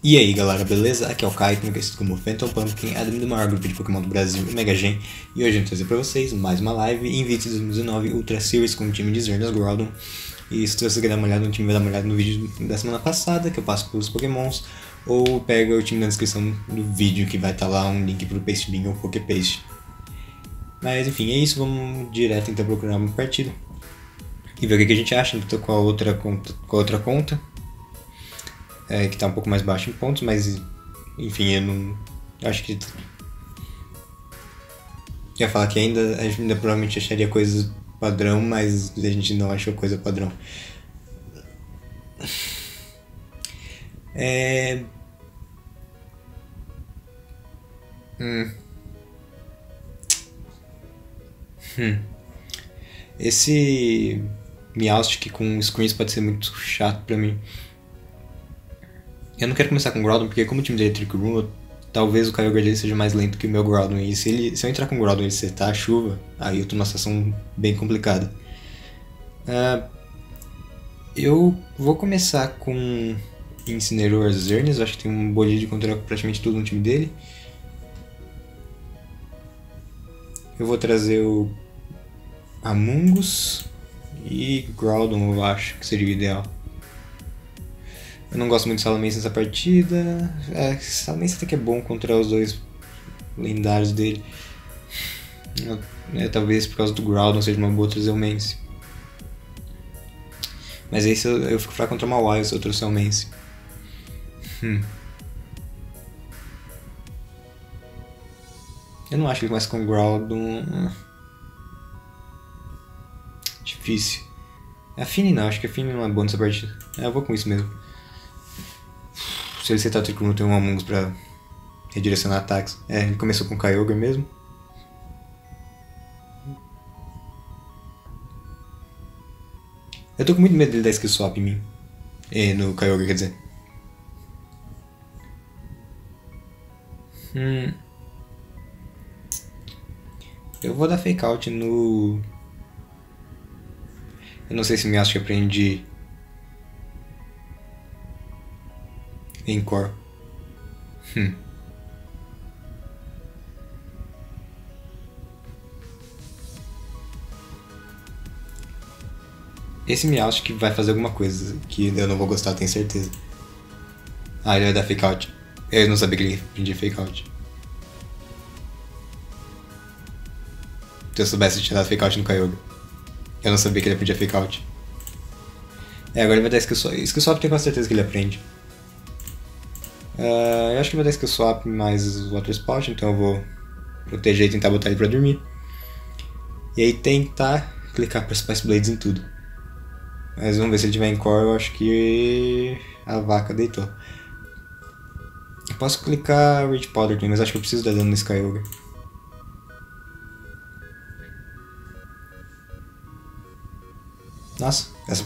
E aí galera, beleza? Aqui é o Kai, conhecido como Phantom Pumpkin, admin do maior grupo de Pokémon do Brasil, Mega Gen, e hoje eu trazer pra vocês mais uma live em vídeo 2019 Ultra Series com o time de Zernas Groudon. E se você quer dar uma olhada no time, vai dar uma olhada no vídeo da semana passada, que eu passo pelos Pokémons, ou pega o time na descrição do vídeo, que vai estar tá lá um link pro Paste Bin ou Poké Paste. Mas enfim, é isso, vamos direto então procurar uma partida. E ver o que a gente acha, tô com a outra conta. Com a outra conta é, que está um pouco mais baixo em pontos, mas enfim, eu não. Acho que. ia falar que ainda, a gente ainda provavelmente acharia coisas padrão, mas a gente não achou coisa padrão. É. Hum. Hum. Esse Meowstic com screens pode ser muito chato pra mim. Eu não quero começar com o Groudon, porque como o time dele é Trick Room, talvez o Kyogre dele seja mais lento que o meu Groudon. E se, ele, se eu entrar com o Groudon e ele acertar a chuva, aí eu tô numa situação bem complicada. Uh, eu vou começar com Incineroar Zernes, acho que tem um bolinho de contra praticamente tudo no time dele. Eu vou trazer o Amungus e Groudon, eu acho que seria o ideal. Eu não gosto muito de Salamence nessa partida. É, Salamence até que é bom contra os dois lendários dele. É, talvez por causa do Groudon seja uma boa trazer o Mance. Mas esse eu, eu fico fraco contra o Mawai se eu trouxer o Mance. Hum. Eu não acho que ele começa com o Groudon. Difícil. A Fini não, acho que a Fini não é boa nessa partida. É, eu vou com isso mesmo. Se ele setar Trick Room, tem um Among Us pra redirecionar ataques. É, ele começou com o Kyogre mesmo. Eu tô com muito medo dele dar skill swap em mim. E no Kyogre, quer dizer. Hum. Eu vou dar fake out no. Eu não sei se me acho que aprendi Encore. Hum. Esse me acha que vai fazer alguma coisa que eu não vou gostar, tenho certeza. Ah, ele vai dar fake out. Eu não sabia que ele prendia fake out. Se eu soubesse tirar fake out no Kyogre. Eu não sabia que ele aprendia fake out. É, agora ele vai dar skill swap. Skill swap tenho quase certeza que ele aprende. Uh, eu acho que vai dar skill swap mais Water Spout, então eu vou proteger e tentar botar ele pra dormir. E aí tentar clicar para Spice Blades em tudo. Mas vamos ver se ele tiver em core, eu acho que a vaca deitou. Eu posso clicar Rage Powder também, mas acho que eu preciso dar dano nesse Kyogre. Nossa, essa...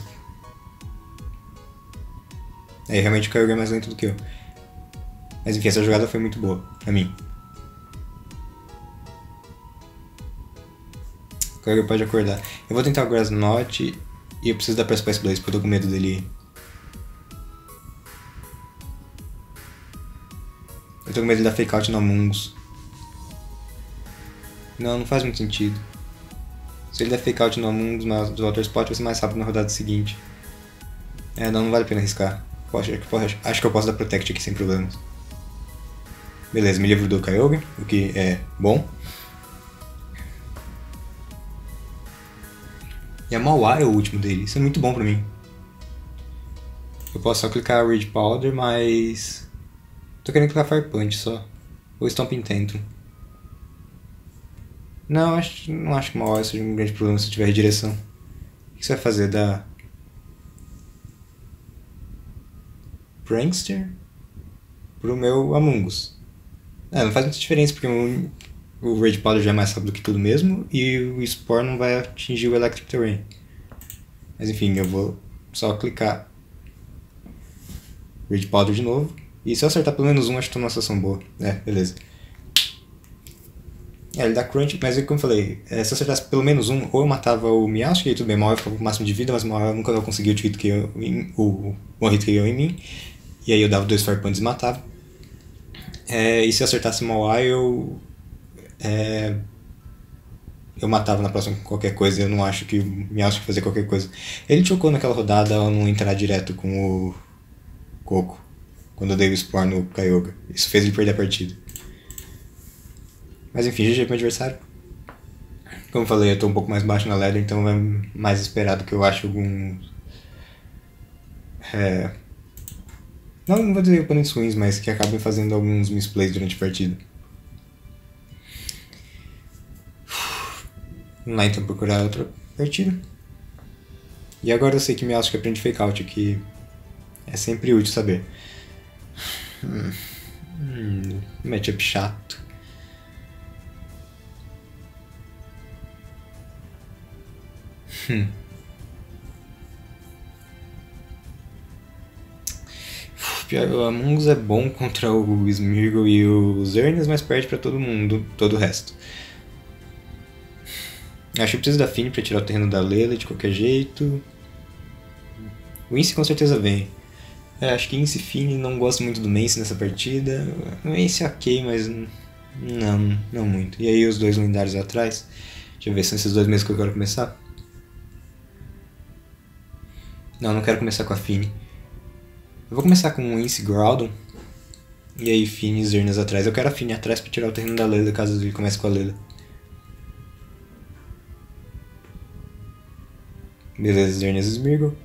É, realmente o Kyogre é mais lento do que eu. Mas enfim, essa jogada foi muito boa pra mim. Kyogre pode acordar. Eu vou tentar o Grass Knot e eu preciso pra Spice Blaze porque eu tô com medo dele. Eu tô com medo de dar fake out no Amungus. Não, não faz muito sentido. Se ele der fake out no Amungus no Water Spot vai ser mais rápido na rodada seguinte. É, não, não vale a pena arriscar. Poxa, acho que eu posso dar Protect aqui sem problemas. Beleza, me livro do Kyogre, o que é bom. E a Mauá é o último dele, isso é muito bom pra mim. Eu posso só clicar Rage Powder, mas... Tô querendo clicar Fire Punch só. Ou Stomp Intento. Não, acho, não acho que Mauá seja um grande problema se tiver redireção. O que você vai fazer? Da... Prankster? Pro meu Amungus. É, não faz muita diferença, porque o, o Rage Powder já é mais rápido que tudo mesmo, e o Spore não vai atingir o Electric Terrain. Mas enfim, eu vou só clicar Rage Powder de novo, e se eu acertar pelo menos um, acho que tô numa situação boa. É, beleza. É, ele dá crunch, mas como eu falei, é, se eu acertasse pelo menos um, ou eu matava o Meowth, que tudo bem, mal ficava com o máximo de vida, mas mal nunca vai conseguir o que o, o hit que eu em mim. E aí eu dava dois farpantes e matava. É, e se acertasse Mauai, eu. É, eu matava na próxima com qualquer coisa. Eu não acho que o Meowth fazer qualquer coisa. Ele chocou naquela rodada ao não entrar direto com o Coco. Quando eu dei o Spore no Kyogre. Isso fez ele perder a partida. Mas enfim, GG pro meu adversário. Como eu falei, eu tô um pouco mais baixo na ladder, então é mais esperado que eu ache algum. É, não, não vou dizer oponentes ruins, mas que acabem fazendo alguns misplays durante a partida. Vamos lá então procurar outra partida. E agora eu sei que me acho que aprende fake out, que é sempre útil saber. Hum, matchup chato. Hum. O Among Us é bom contra o Smeargle e o Zernes, mas perde pra todo mundo, todo o resto. Acho que preciso da Fini pra tirar o terreno da Lela de qualquer jeito. O Ince com certeza vem. É, acho que Ince e Fini não gosto muito do Mance nessa partida. O Mance é ok, mas não, não muito. E aí os dois lendários atrás. Deixa eu ver, são esses dois mesmos que eu quero começar? Não, não quero começar com a Fini. Eu vou começar com o Ince Groudon. E aí Fini e Zernas atrás. Eu quero a Fini atrás pra tirar o terreno da Lela caso ele comece com a Lela. Beleza, Zernas e Smeargle.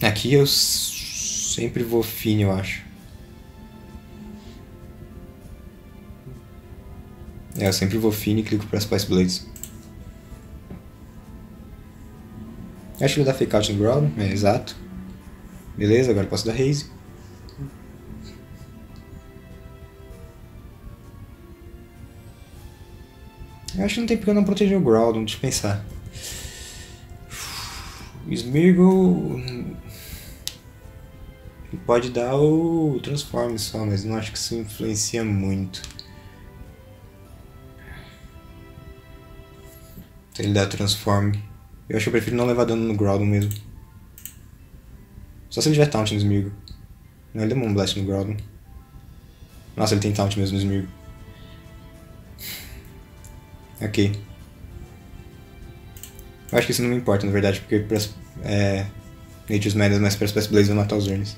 Aqui eu sempre vou Fini, eu acho. É, eu sempre vou Fini e clico para Spice Blades. Acho que ele dá fake out no Groudon, é exato. Beleza, agora posso dar Raze. Eu acho que não tem porque eu não proteger o Groudon, deixa eu pensar. O. Ele pode dar o Transform só, mas não acho que isso influencia muito. Se ele dá Transform... Eu acho que eu prefiro não levar dano no Groudon mesmo. Só se ele tiver Taunt no Smeargle. Não, ele deu um Blast no Groudon. Nossa, ele tem Taunt mesmo no Smeargle. Ok. Eu acho que isso não me importa, na verdade, porque para é, Nature's Madness, mas para Space Blaze eu matar os Urns.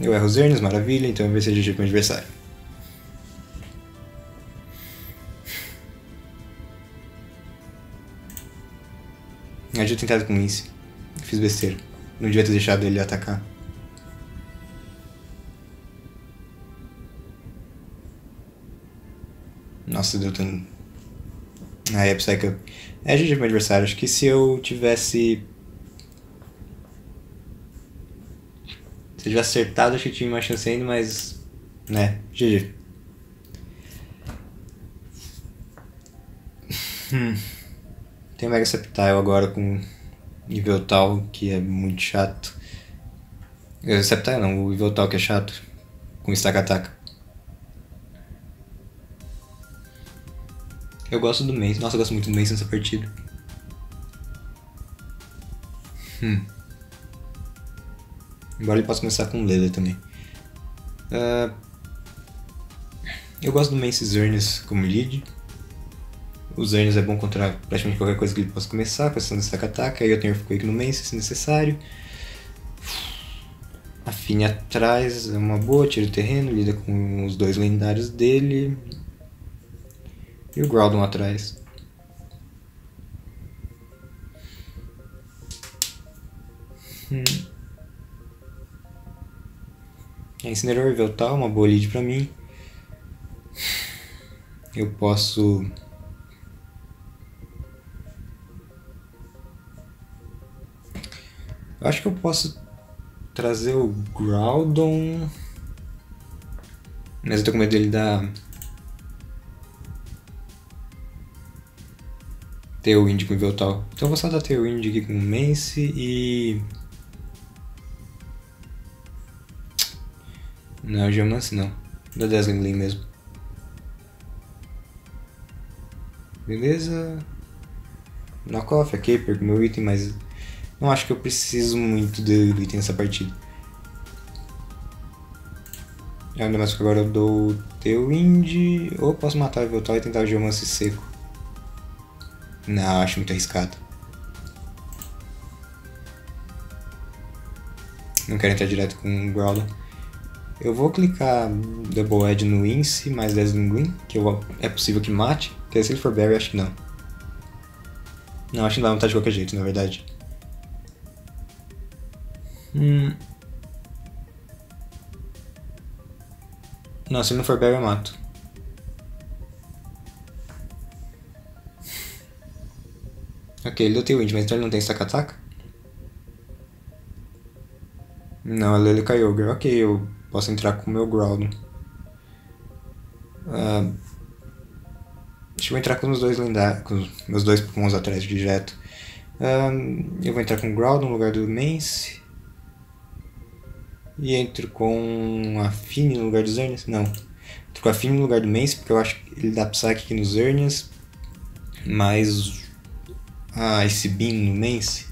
Eu erro os Zernes, maravilha, então vai ser GG pro adversário. Eu tinha tentado com isso. Fiz besteira. Não devia ter deixado ele atacar. Nossa, deu tanto. Ah, é Psycho. É GG pro adversário. Acho que se eu tivesse Se eu tivesse acertado, acho que tinha uma chance ainda, mas. né, GG. Hum. Tem Mega Septile agora com nível tal, que é muito chato. O Septile não, o nível tal que é chato. Com Stack Attack. Eu gosto do Mace. Nossa, eu gosto muito do Mace nessa partida. Hum. Embora ele possa começar com Lele também. Uh, eu gosto do Mance Zernes como lead. O Zernes é bom contra praticamente qualquer coisa que ele possa começar, com essa destaque ataque. Aí eu tenho Earthquake no Mance se necessário. A Fini atrás é uma boa, tira o terreno, lida com os dois lendários dele. E o Groudon atrás. Hum. A Incinerador Veltal, uma boa lead pra mim. Eu posso... Eu acho que eu posso trazer o Groudon... Mas eu tô com medo dele dar... Tailwind com Veltal. Então eu vou só dar Tailwind aqui com o Mance e... Não, Geomance não. Da Dazzling Gleam mesmo. Beleza. Knockoff, ok, perco meu item, mas não acho que eu preciso muito do item nessa partida. Ainda mais que agora eu dou o teu Indie. Ou posso matar o Voltar e tentar o Geomance seco. Não, acho muito arriscado. Não quero entrar direto com o Growler. Eu vou clicar Double Edge no Ince mais Dazzling Green, que eu, é possível que mate. Porque se ele for Berry, acho que não. Não, acho que não vai matar de qualquer jeito, na verdade. Hum. Não, se ele não for Berry, eu mato. Ok, ele deu Tailwind, mas então ele não tem Stack Attack? Não, ele caiu. Ok, eu posso entrar com o meu Groudon. Uh, deixa eu entrar com os dois lendários, com os meus dois Pokémons atrás direto. Uh, eu vou entrar com o Groudon no lugar do Mance. E entro com a Fini no lugar dos Zernias? Não. Entro com a Fini no lugar do Mance, porque eu acho que ele dá Psyche aqui nos Zernias. Mas... Ah, esse no Mance.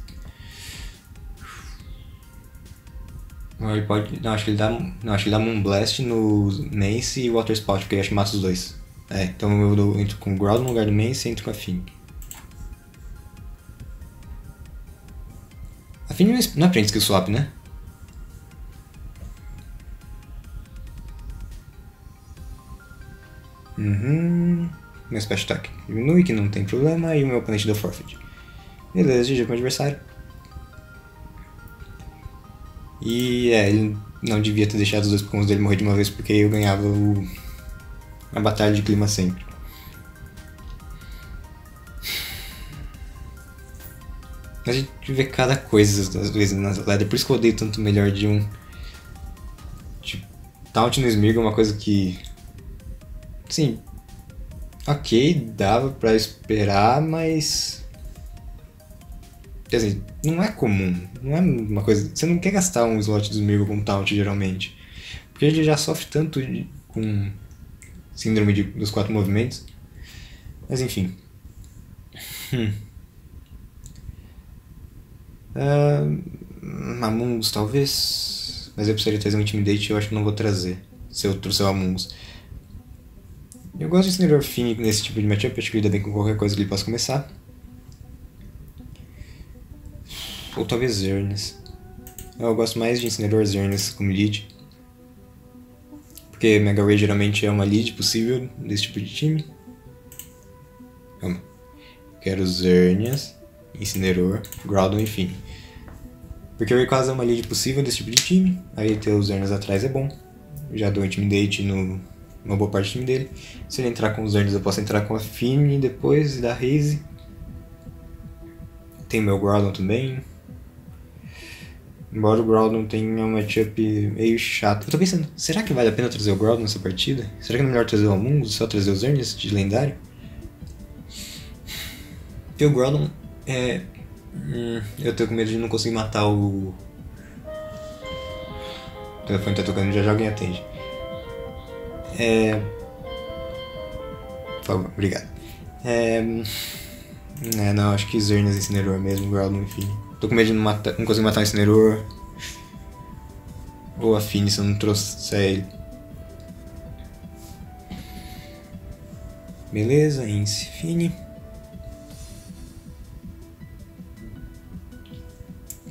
Ele pode. Não, acho que ele dá. Não, acho que ele dá Moonblast no Mace e Water Spout, porque acho que os dois. É, então eu entro com o Growl no lugar do Mace e entro com a Finn. A Finn não aprende skill swap, né? Uhum. Meu Special Attack diminui, que não tem problema, e o meu oponente deu Forfeit. Beleza, GG pro adversário. E é, ele não devia ter deixado os dois Pokémon dele morrer de uma vez porque eu ganhava o, a batalha de clima sempre. A gente vê cada coisa às vezes na Leder, por isso que eu odeio tanto melhor de um. Tipo, Taunt no Smirg é uma coisa que. Sim. Ok, dava pra esperar, mas. Quer dizer, não é comum. Não é uma coisa. Você não quer gastar um slot do Smeargle com Taunt geralmente. Porque ele já sofre tanto com síndrome de, dos quatro movimentos. Mas enfim. Hum. Uh, talvez. Mas eu precisaria trazer um Intimidate eu acho que não vou trazer. Se eu trouxer o Amungus. Eu gosto de Fini nesse tipo de matchup, acho que lida bem com qualquer coisa que ele possa começar. Ou talvez Zernes. Eu gosto mais de Incineroar Zernes como lead. Porque Mega Ray geralmente é uma lead possível desse tipo de time. Calma. Quero Zernias, Incineroar, Groudon e Fini. Porque o Rayquaza é uma lead possível desse tipo de time. Aí ter os Zernias atrás é bom. já dou Intimidate no, uma boa parte do time dele. Se ele entrar com os Zernias eu posso entrar com a Fini depois e dar Haze. Tem meu Groudon também. Embora o Groudon tenha um matchup meio chato. Eu tô pensando, será que vale a pena trazer o Groudon nessa partida? Será que é melhor trazer o Amungus só trazer os Zernias de lendário? Porque o Groudon é... Hum, eu tô com medo de não conseguir matar o... O telefone tá tocando, já já alguém atende. É... Por favor, obrigado. É... É, não, acho que Zernias incinerou mesmo, Groudon, enfim. Tô com medo de não, matar, não conseguir matar o Incineroar. Ou a Fini se eu não trouxer ele. Beleza, Ince Fini.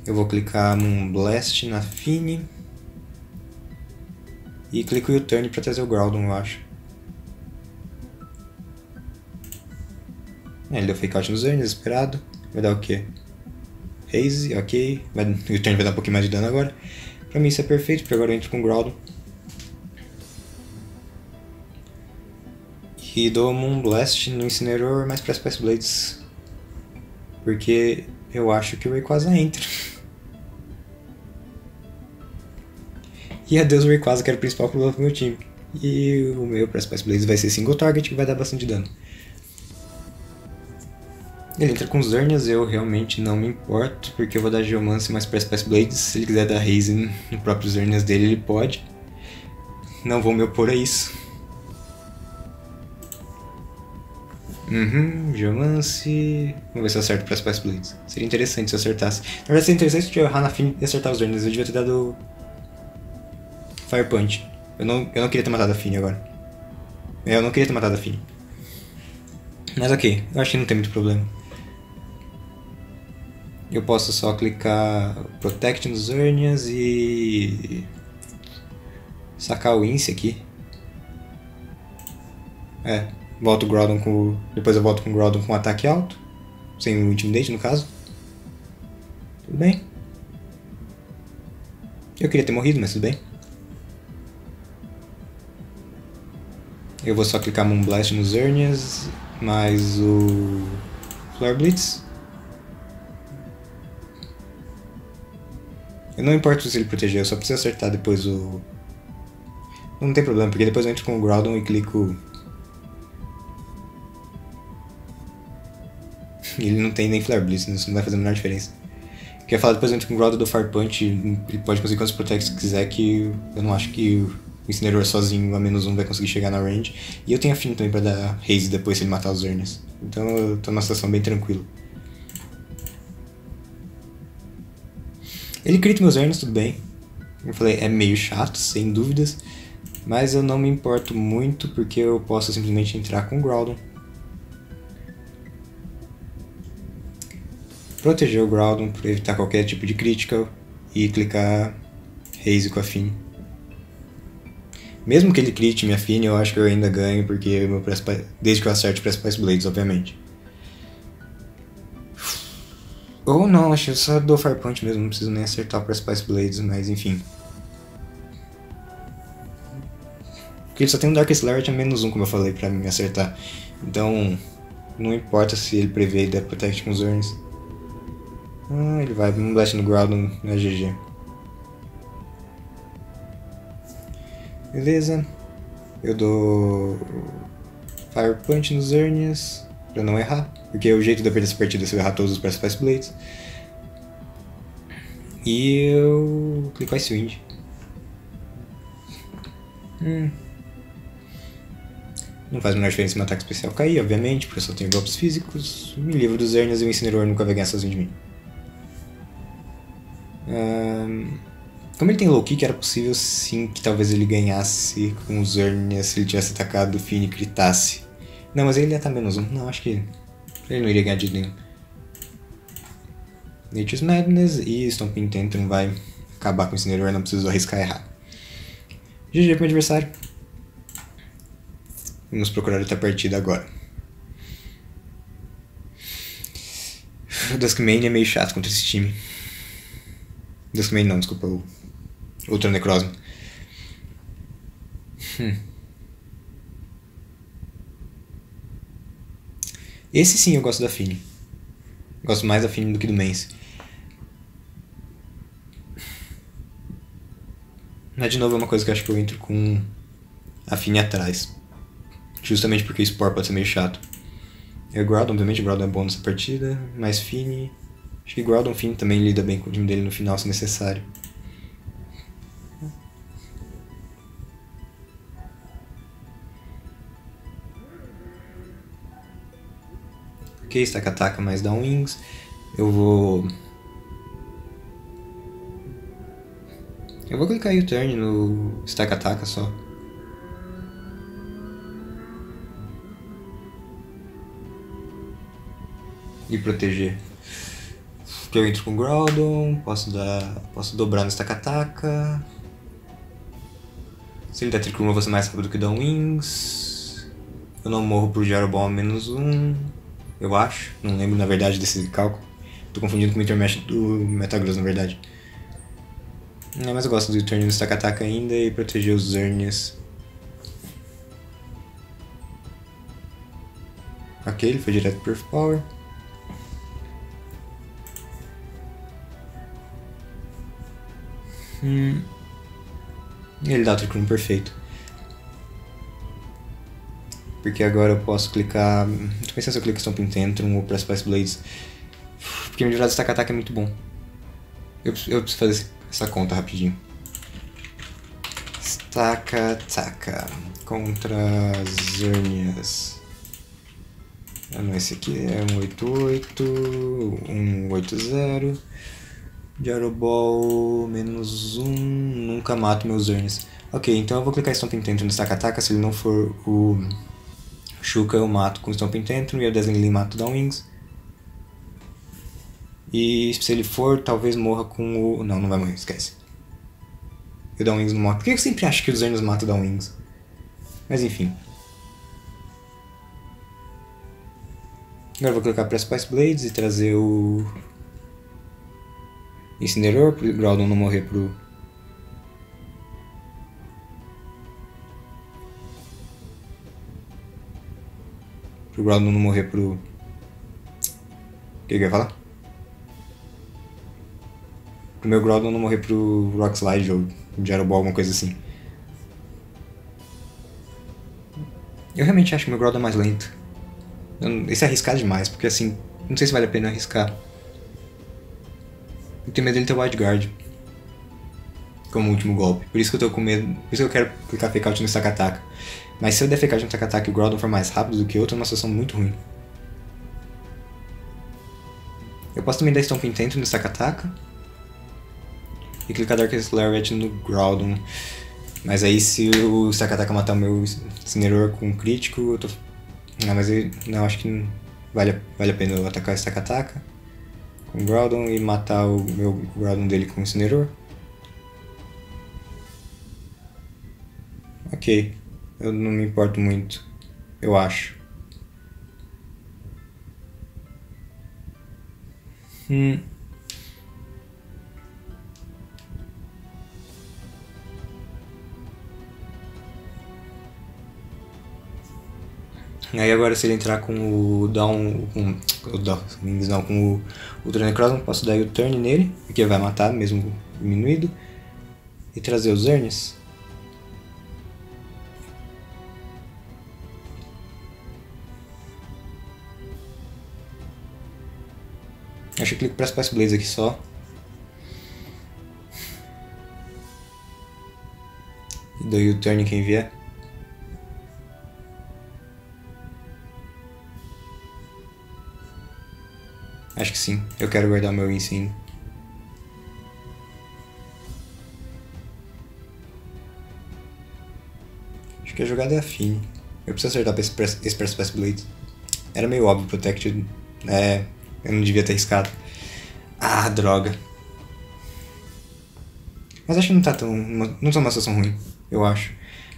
Eu vou clicar num Blast na Fini. E clico o U-Turn pra trazer o Groudon, eu acho. É, ele deu fake out nos Zernes, esperado. Vai dar o quê? Haze, ok. Vai, o turn vai dar um pouquinho mais de dano agora. Pra mim isso é perfeito, porque agora eu entro com Groudon. E dou um Blast no Incineroar mais pra Spice Blades. Porque eu acho que o Rayquaza entra. E adeus o Rayquaza, que era o principal problema pro meu time. E o meu pra Spice Blades vai ser single target, que vai dar bastante dano. Ele entra com Zernias, eu realmente não me importo, porque eu vou dar Geomance mais para Space Blades. Se ele quiser dar Haze no próprio Zernias dele, ele pode. Não vou me opor a isso. Uhum, Geomance. Vamos ver se eu acerto para as Spice Blades. Seria interessante se eu acertasse. Na verdade, seria interessante se eu errar na fim e acertar os Dornas. Eu devia ter dado. Fire Punch. Eu não, eu não queria ter matado a Fini agora. É, eu não queria ter matado a Fini. Mas ok, eu acho que não tem muito problema. Eu posso só clicar Protect nos Urnias e. sacar o Ince aqui. É, volto o Groudon com. Depois eu volto com o Groudon com ataque alto. Sem o Intimidate no caso. Tudo bem. Eu queria ter morrido, mas tudo bem. Eu vou só clicar Moonblast nos Urnias, mais o Flare Blitz. Eu não importo se ele proteger, eu só preciso acertar depois o... Não tem problema, porque depois eu entro com o Groudon e clico... Ele não tem nem Flare Blitz, isso não vai fazer a menor diferença. Quer falar depois eu entro com o Groudon do Fire Punch, ele pode conseguir quantos Protects quiser, que eu não acho que o Incineroar sozinho a menos um vai conseguir chegar na range. E eu tenho afim também pra dar haze depois se ele matar os Urnas. Então eu tô numa situação bem tranquila. Ele crita meus Urnas, tudo bem. Eu falei, é meio chato, sem dúvidas. Mas eu não me importo muito porque eu posso simplesmente entrar com o Groudon. Proteger o Groudon para evitar qualquer tipo de critical. E clicar Haze com a Fini. Mesmo que ele crite minha Fini, eu acho que eu ainda ganho, porque meu desde que eu acerte o Spice Blades, obviamente. Ou não, acho que eu só dou Fire Punch mesmo, não preciso nem acertar para Spice Blades, mas enfim. Porque ele só tem um Dark Slayer a menos um, como eu falei, pra me acertar. Então, não importa se ele prevê e der Protect com os Urns. Ah, ele vai, um Blast no Groudon, na GG. Beleza. Eu dou Fire Punch nos Urnias pra não errar. Porque o jeito de eu perder essa partida é se eu errar todos os Precipice Blades. E eu clico Ice Wind. Hum. Não faz a menor diferença meu ataque especial cair, obviamente, porque eu só tenho golpes físicos. Me livro dos Urnias e o Incineroar nunca vai ganhar sozinho de mim. Um, como ele tem low kick, era possível sim que talvez ele ganhasse com os Urnias se ele tivesse atacado o Fini e critasse. Não, mas ele ia estar menos um. Não, acho que ele não iria ganhar de nenhum. Nature's Madness e Stomping Tantrum vai acabar com o Incineroar, não preciso arriscar errar. GG pro meu adversário. Vamos procurar outra partida agora. O Duskmane é meio chato contra esse time. Duskmane não, desculpa, o Ultra Necrozma. Hum. Esse sim eu gosto da Fini. Gosto mais da Fini do que do Mance. Mas de novo é uma coisa que eu acho que eu entro com a Fini atrás. Justamente porque o Spore pode ser meio chato. E o Groudon, obviamente, o Groudon é bom nessa partida, mas Fini... Acho que Groudon Fini também lida bem com o time dele no final, se necessário. Stack ataca mais down wings. Eu vou. Eu vou clicar U-turn no stack ataca só. E proteger. Porque eu entro com Groudon, posso dar. posso dobrar no stack ataca. Se ele der Tricruma, eu vou ser mais rápido que Down Wings. Eu não morro pro Gyro Bomb menos um eu acho. Não lembro, na verdade, desse cálculo. Tô confundindo com o Intermesh do Metagross, na verdade. Não, mas eu gosto do turn no Stack Attack ainda e proteger os Zernias. Ok, ele foi direto pro Power. Hum. Ele dá o Tricrum perfeito. Porque agora eu posso clicar. Tô pensando se eu clico Stomping Tantrum ou Press Spice Blades. Porque meu jurado Stack Attack é muito bom. Eu, eu preciso fazer essa conta rapidinho. Taca, taca. Contra Zernias. Ah, não, esse aqui é um 88, um 80. Jaroball, menos um. Nunca mato meus Zernias. Ok, então eu vou clicar Stomping Tantrum no Taca-Taca. Se ele não for o Shuka, eu mato com Stomping Tantrum. E eu Deslin mato Downwings. E se ele for, talvez morra com o... Não, não vai morrer, esquece. E o Downwings não morre. Por que eu sempre acho que os Zernias matam o Downwings? Mas enfim. Agora vou clicar para Spice Blades e trazer o Incinerador para o Groudon não morrer pro pro Groudon não morrer pro o que eu ia falar? Pro meu Groudon não morrer pro Rock Slide ou Gyro Ball, alguma coisa assim. Eu realmente acho que meu Groudon é mais lento. Isso é arriscado demais, porque assim, não sei se vale a pena arriscar. Eu tenho medo dele ter Wild Guard. Como último golpe. Por isso que eu tô com medo. Por isso que eu quero clicar Fake no Sakataka. Mas se eu der Fake no Sakataka e o Groudon for mais rápido do que o outro, é uma situação muito ruim. Eu posso também dar Stomp Intent no Sakataka. E clicar Darkest Lariat no Groudon. Mas aí se o Sakataka matar o meu Incineroar com crítico, eu tô não, mas eu não acho que vale, vale a pena eu atacar esse Takataka com o Groudon e matar o meu o Groudon dele com o Incineroar. Ok, eu não me importo muito, eu acho. Hum. Aí agora se ele entrar com o Down. com o Down, não, com o Ultra Necrozma, posso dar o turn nele, porque vai matar mesmo diminuído. E trazer os Zernes. Acho que eu clico para Spice Blaze aqui só. E dou o turn quem vier. Acho que sim. Eu quero guardar meu ensino. Acho que a jogada é afim. Eu preciso acertar esse Press Blade. Era meio óbvio, Protected. É, eu não devia ter arriscado. Ah, droga. Mas acho que não tá tão. Não tá uma situação ruim, eu acho.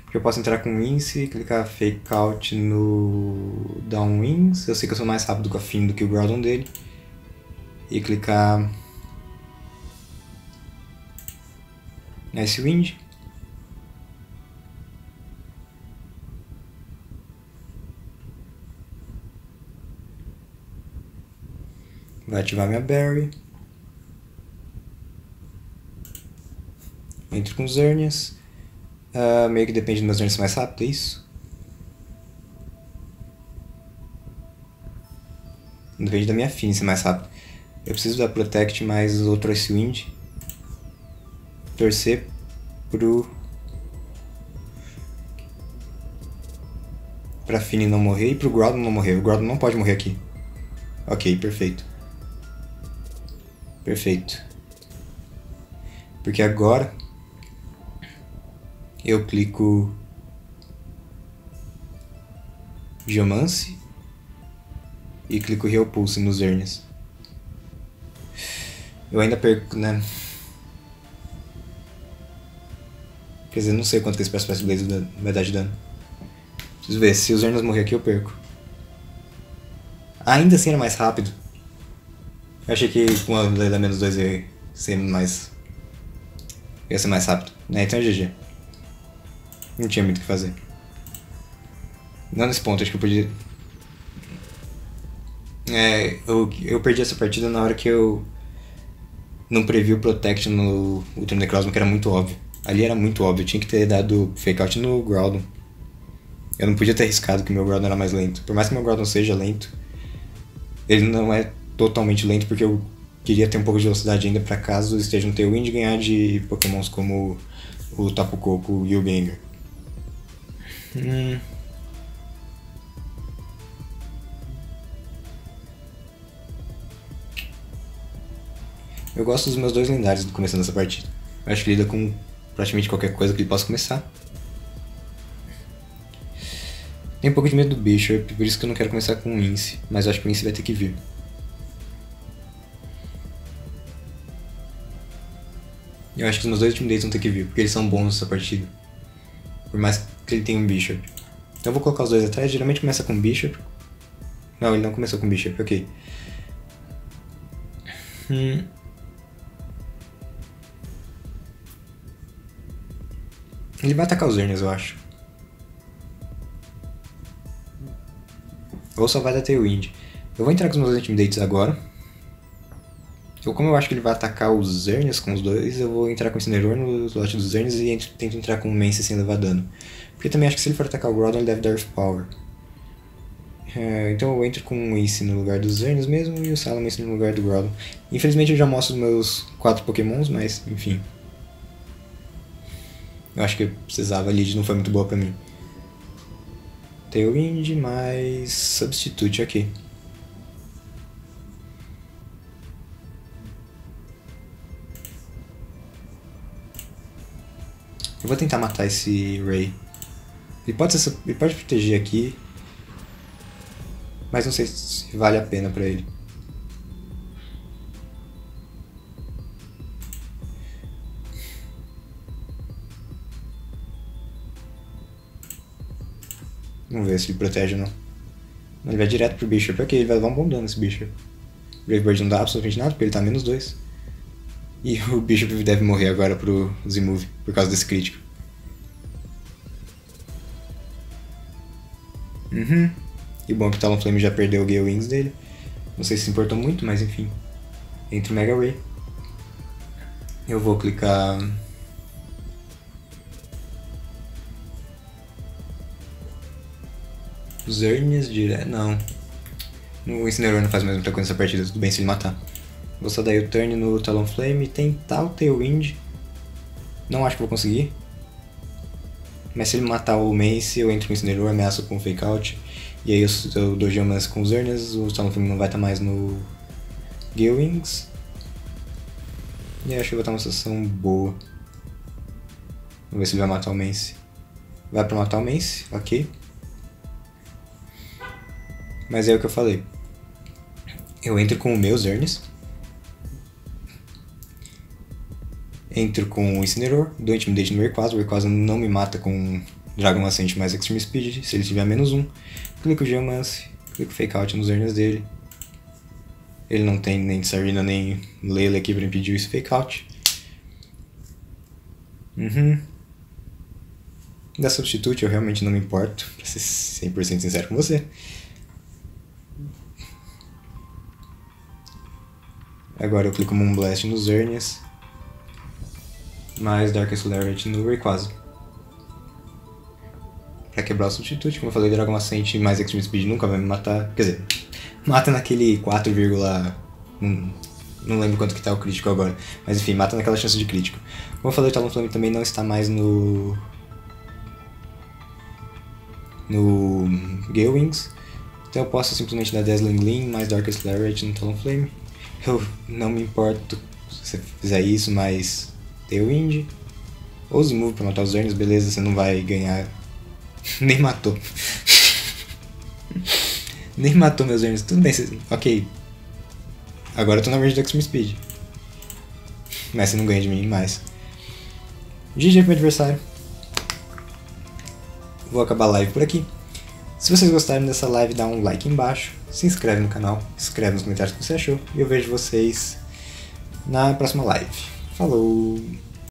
Porque eu posso entrar com Wince, clicar Fake Out no Downwings. Eu sei que eu sou mais rápido com a Finn do que o Groudon dele e clicar Nice Wind. Vai ativar minha Berry. Entro com os Zernias. Uh, meio que depende dos meus Zernias mais rápido, é isso? Depende da minha Fini ser mais rápido. Eu preciso da Protect mais outro Ice Wind. Torcer pro... Pra Fini não morrer e pro Groudon não morrer. O Groudon não pode morrer aqui. Ok, perfeito. Perfeito. Porque agora... Eu clico... Geomance. E clico Real Pulse nos Zernias. Eu ainda perco, né? Quer dizer, não sei quanto que esse Press Blaze vai dar de dano. Preciso ver, se os Ernas morrer aqui eu perco. Ainda assim era mais rápido. Eu achei que com a da menos 2 ia ser mais. ia ser mais rápido. Né? Então é GG. Não tinha muito o que fazer. Não nesse ponto, acho que eu podia. É, eu, eu perdi essa partida na hora que eu não previu o Protect no Ultra Necrozma, que era muito óbvio. Ali era muito óbvio, eu tinha que ter dado Fake Out no Groudon. Eu não podia ter arriscado que meu Groudon era mais lento. Por mais que meu Groudon seja lento, ele não é totalmente lento porque eu queria ter um pouco de velocidade ainda para caso esteja no Tailwind ganhar de pokémons como o Tapu Koko e o Gengar. Hum. Eu gosto dos meus dois lendários começando essa partida. Eu acho que lida com praticamente qualquer coisa que ele possa começar. Tenho um pouco de medo do Bishop, por isso que eu não quero começar com o Ince, mas acho que o Ince vai ter que vir. Eu acho que os meus dois Intimidates vão ter que vir, porque eles são bons nessa partida. Por mais que ele tenha um Bishop. Então eu vou colocar os dois atrás, geralmente começa com Bishop. Não, ele não começou com Bishop, ok. Hum. Ele vai atacar os Zernias, eu acho. Ou só vai dar Tailwind. Eu vou entrar com os meus Intimidates agora. Eu, como eu acho que ele vai atacar os Zernias com os dois, eu vou entrar com o Incineroar no slot dos Zernias e tento entrar com o Mance sem levar dano. Porque também acho que se ele for atacar o Groudon, ele deve dar Earth Power. É, então eu entro com o Ace no lugar dos Zernias mesmo e o Salamence no lugar do Groudon. Infelizmente eu já mostro os meus quatro Pokémons, mas enfim. Eu acho que eu precisava, a lead não foi muito boa pra mim. Tailwind mais Substitute aqui. Eu vou tentar matar esse Ray. Ele pode, ser, ele pode proteger aqui, mas não sei se vale a pena pra ele. Vamos ver se ele protege ou não. Ele vai direto pro Bishop. Ok, ele vai levar um bom dano esse Bishop. Bravebird não dá absolutamente nada, porque ele tá menos 2. E o Bishop deve morrer agora pro Z-Move, por causa desse crítico. Uhum. E bom que o Talonflame já perdeu o Gale Wings dele. Não sei se importou muito, mas enfim. Entre o Mega Ray. Eu vou clicar Hermes direto. Não. O Incineroar não faz mais muita coisa nessa partida, tudo bem se ele matar. Vou dar o turn no Talonflame e tentar o Tailwind. Não acho que vou conseguir. Mas se ele matar o Mace, eu entro com o Incineroar, ameaço com o Fake Out. E aí eu, eu dou Geomancy com os Urnas, o Talonflame não vai estar mais no Gale Wings. E acho que vai estar uma situação boa. Vamos ver se ele vai matar o Mace. Vai pra matar o Mace, ok. Mas é o que eu falei. Eu entro com o meu Zernes. Entro com o Incineroar, dou Intimidate no Rayquaza. O Rayquaza não me mata com Dragon Ascent mais Extreme Speed, se ele tiver menos um. Clico Geomance, clico Fake Out nos Zernes dele. Ele não tem nem Sarina nem Leila aqui para impedir esse Fake Out. Uhum. Da Substitute eu realmente não me importo, pra ser 100% sincero com você. Agora eu clico Moonblast nos Zernias. Mais Darkest Lariat no Rayquaza. Pra quebrar o substituto, como eu falei, Dragon Ascent mais Extreme Speed nunca vai me matar. Quer dizer, mata naquele 4, não, não lembro quanto que tá o crítico agora. Mas enfim, mata naquela chance de crítico. Como eu falei, o Talonflame também não está mais no... No Gale Wings. Então eu posso simplesmente dar Dazzling Gleam mais Darkest Lariat no Talonflame eu não me importo se você fizer isso, mas Tailwind. Ouse Move pra matar os Zernius, beleza, você não vai ganhar. Nem matou. Nem matou meus Zernius, tudo bem, ok. Agora eu tô na range do Extreme Speed. Mas você não ganha de mim mais. GG pro adversário. Vou acabar a live por aqui. Se vocês gostaram dessa live, dá um like embaixo, se inscreve no canal, escreve nos comentários o que você achou e eu vejo vocês na próxima live. Hello.